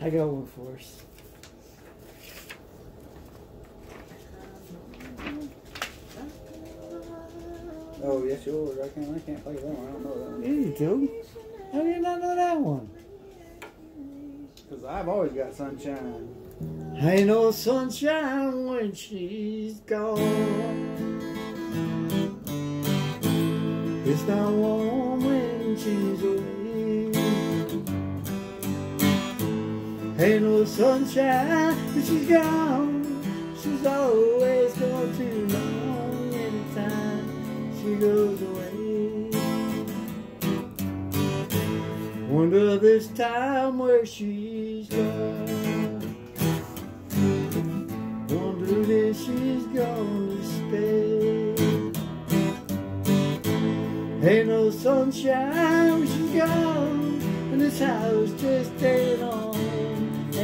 I got one for us. Oh, yes, yours. I can't, I can't play that one. I don't know that one. Yeah, you do. How do you not know that one? Because I've always got sunshine. Ain't no sunshine when she's gone. It's not warm when she's away. Ain't no sunshine when she's gone. She's always gone too long. Anytime she goes away. Wonder this time where she's gone. Wonder if she's gonna stay. Ain't no sunshine she's gone, and this house just ain't on.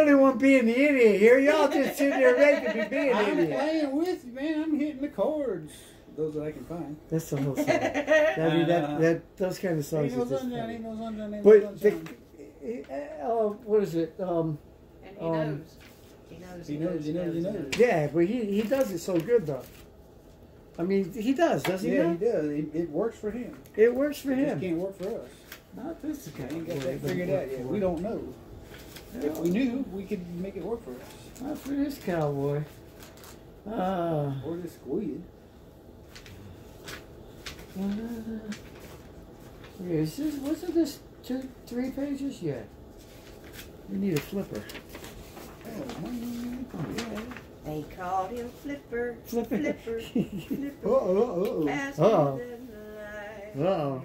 only one being the idiot here. Y'all just sitting there ready to be being I'm idiot. playing with you, man. I'm hitting the chords. Those that I can find. That's the whole song. I mean, that, that, those kind of songs Ain't no are just sunshine, funny. ain't no sunshine, ain't no But the, uh, what is it? Um, And he Um, knows. He knows. He knows, he knows, he knows. yeah, but he, he does it so good though. I mean, he does, does he? Yeah, not? he does. It, it works for him. It works for It just him. can't work for us. Not this guy. Ain't got that figured out yet. We don't know. If we knew, we could make it work for us. Not for this cowboy. Ah. Or just squid. Uh, is this, wasn't this two, three pages yet? We need a flipper. Oh. Yeah. They called him Flipper. Flipper. Flipper. Flipper. Oh, oh, oh, oh. Faster Uh-oh. than the light. Uh-oh.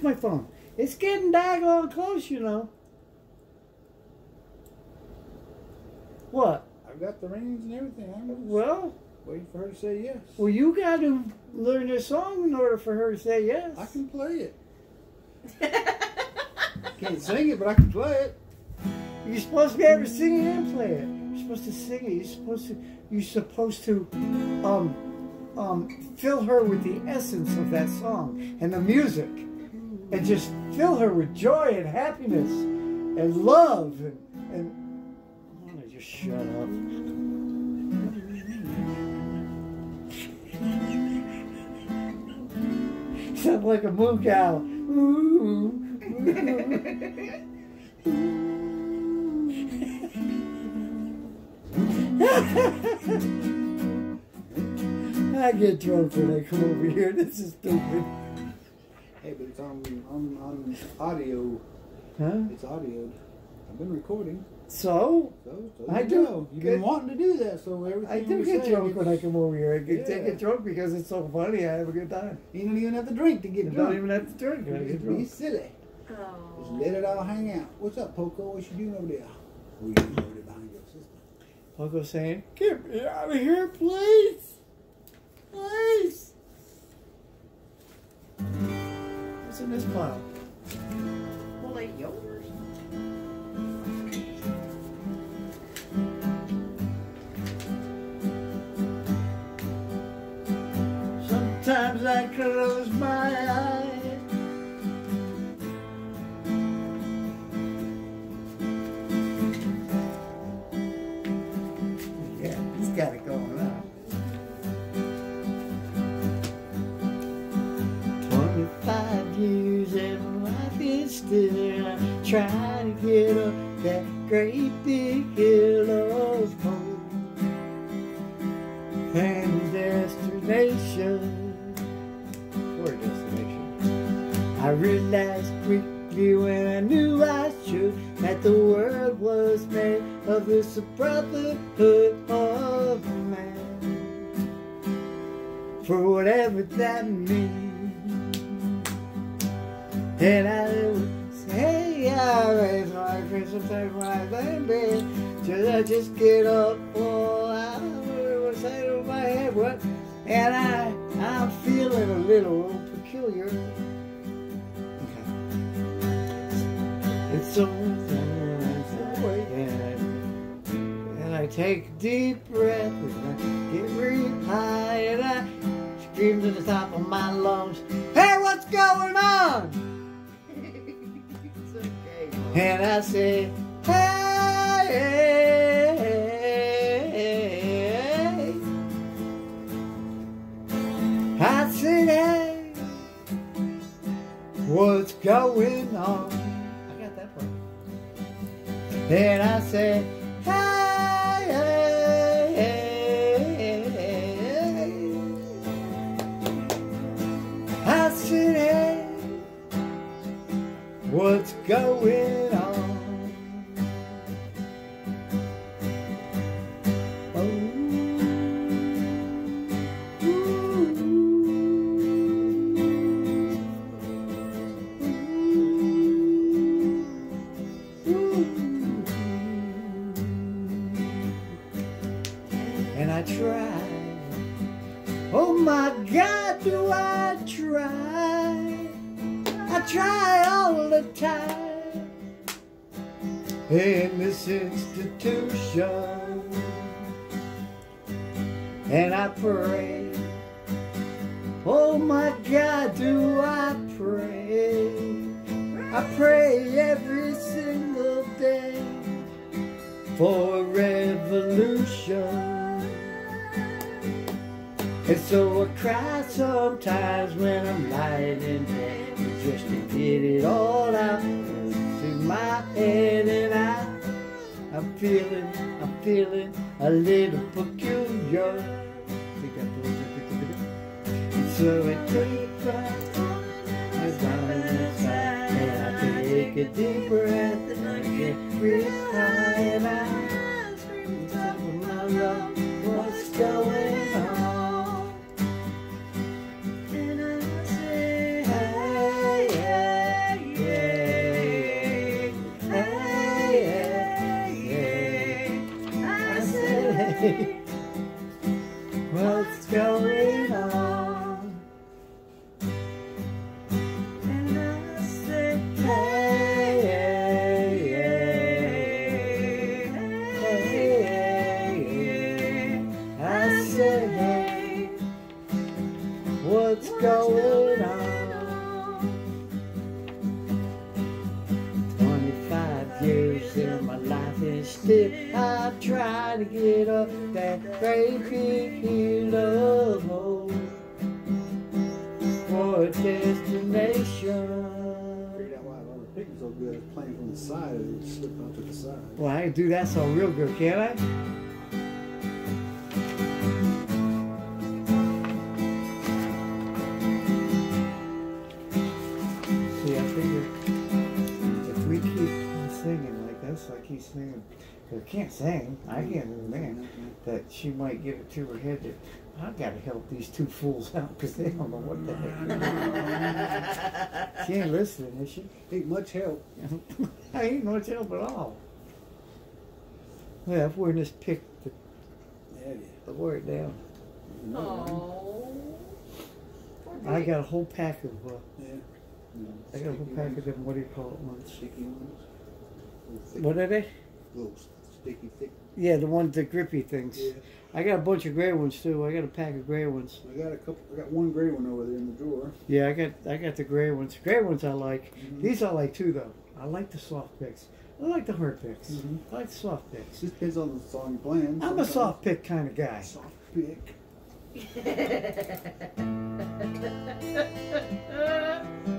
Where's my phone? It's getting daggone close, you know. What? I've got the rings and everything. I'm just Well, waiting for her to say yes. well, you got to learn this song in order for her to say yes. I can play it. Can't sing it, but I can play it. You're supposed to be able to sing it and play it. You're supposed to sing it. You're supposed to. You're supposed to, um, um, fill her with the essence of that song and the music, and just fill her with joy and happiness and love and and. I want to just shut up. Sound like a moo cow. I get drunk when I come over here. This is stupid. Hey, but it's on on on audio. Huh? It's audio. I've been recording. So, So, so I do. know. You've been wanting to do that, so everything I do get say drunk when I come over here. I get, I Yeah. get drunk because it's so funny. I have a good time. You don't even have to drink to I get don't drunk. even have to drink. I You get just be drunk. silly. Just Oh. let it all hang out. What's up, Poco? What you doing over there? What you doing over there behind your sister? Poco saying, "Get me out of here, please, please." What's in this pile? Well, they yours. Sometimes I close my eyes. For whatever that means. And I say, yeah, I raise my face sometimes when I lay in bed. Just, I just get up, oh, I would say to my head, what? And I, I'm feeling a little peculiar. Okay. It's so, it's so I take a deep breath and I get real high and I scream to the top of my lungs, hey, what's going on? okay. And I say, hey, I said, hey, what's going on? I got that part. And I said, going on? Oh. And I try. Oh my God, do I try? I try all the time in this institution. And I pray. Oh my God, do I pray? I pray every single day for a revolution. And so I cry sometimes when I'm lying in bed just to get it all out through my head and I I'm feeling, I'm feeling a little peculiar. And So take breath as down inside and I take a deep breath and I get real high and I what's going on? And slipped out to the side. Well, I can do that song real good, can't I? See, I figure if we keep singing this, I keep singing, 'cause I can't sing, I can't do that, that she might get it to her head that I've gotta help these two fools out because they don't know what the heck. she ain't listening, is she? Ain't much help. I ain't much help at all. Yeah, if we're just pick the, the word down. Oh. I got a whole pack of, uh, Yeah. I got a whole pack of them, what do you call it, ones? Sticky ones. Little thick- What are they? Little sticky thick. Yeah, the ones, the grippy things. Yeah. I got a bunch of gray ones too. I got a pack of gray ones. I got a couple. I got one gray one over there in the drawer. Yeah, I got I got the gray ones. Gray ones I like. Mhm. These I like too though. I like the soft picks. I like the hard picks. Mhm. I like the soft picks. Just depends on the song you're playing. I'm a soft pick kind of guy. Soft pick.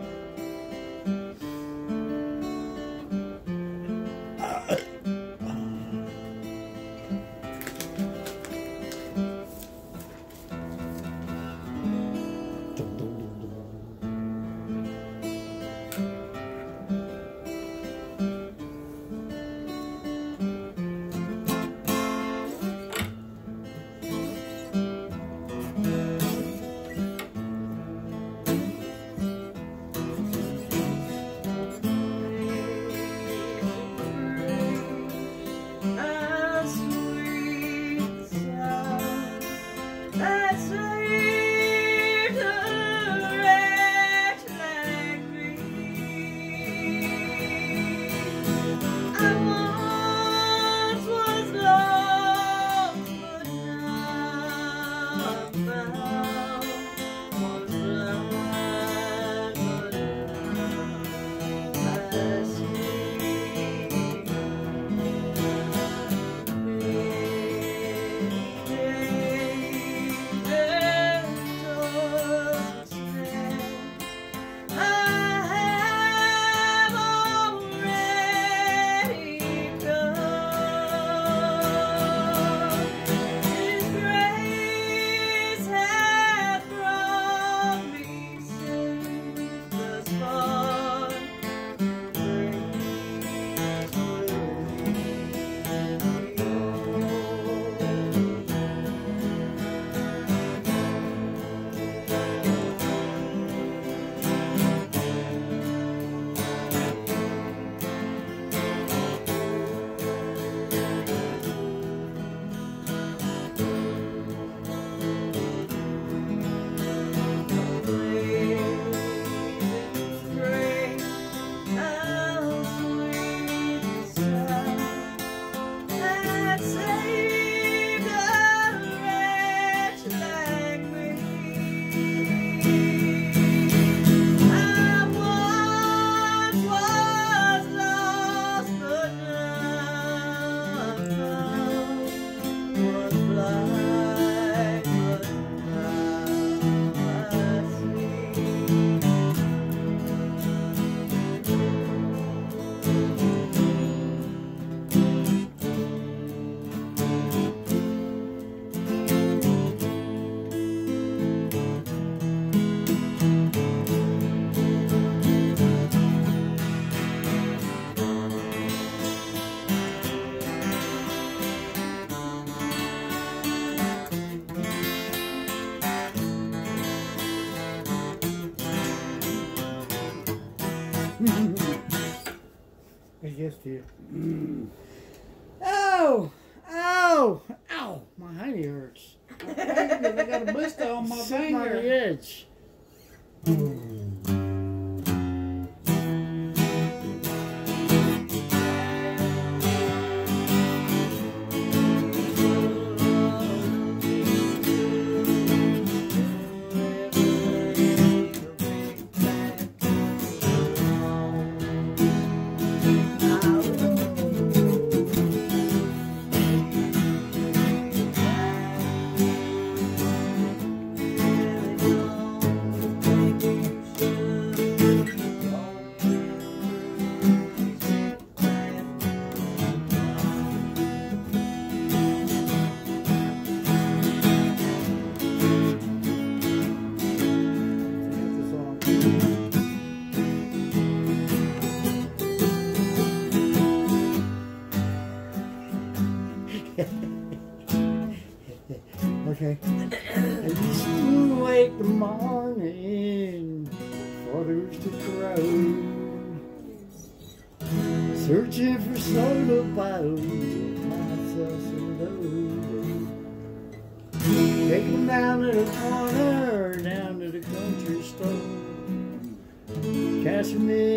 Cash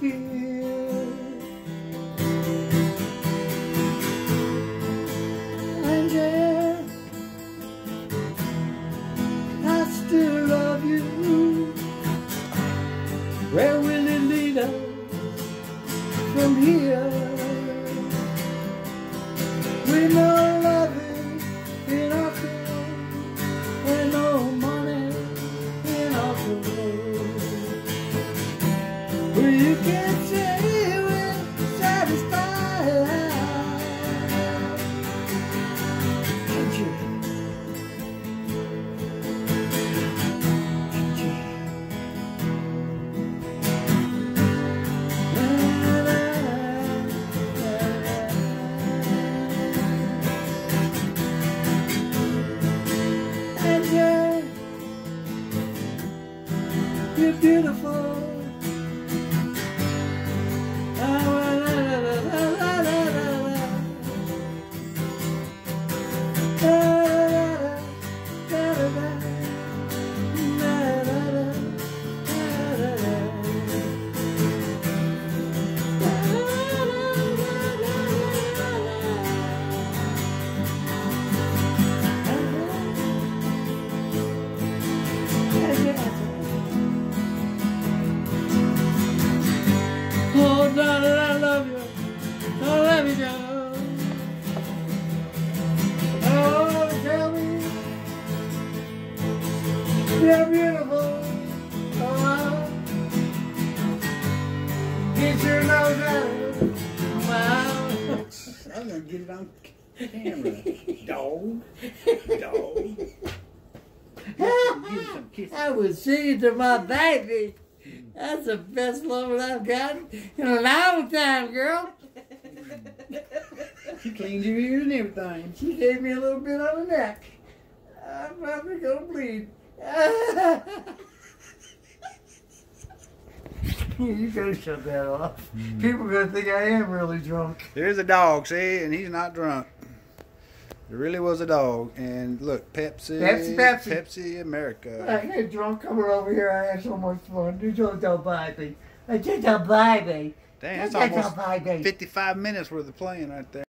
disappear? Dog. Dog. Give him some kisses. I was singing to my baby. That's the best loving I've gotten in a long time, girl. She cleaned your ears and everything. She gave me a little bit on the neck. I'm probably gonna bleed. you gotta shut that off. Mm. People are gonna think I am really drunk. There's a dog, see, and he's not drunk. There really was a dog. And look, Pepsi. Pepsi, Pepsi. Pepsi America. I get drunk coming over here. I had so much fun. You don't tell baby. I just a baby. Dang, that's almost 55 minutes worth of playing right there.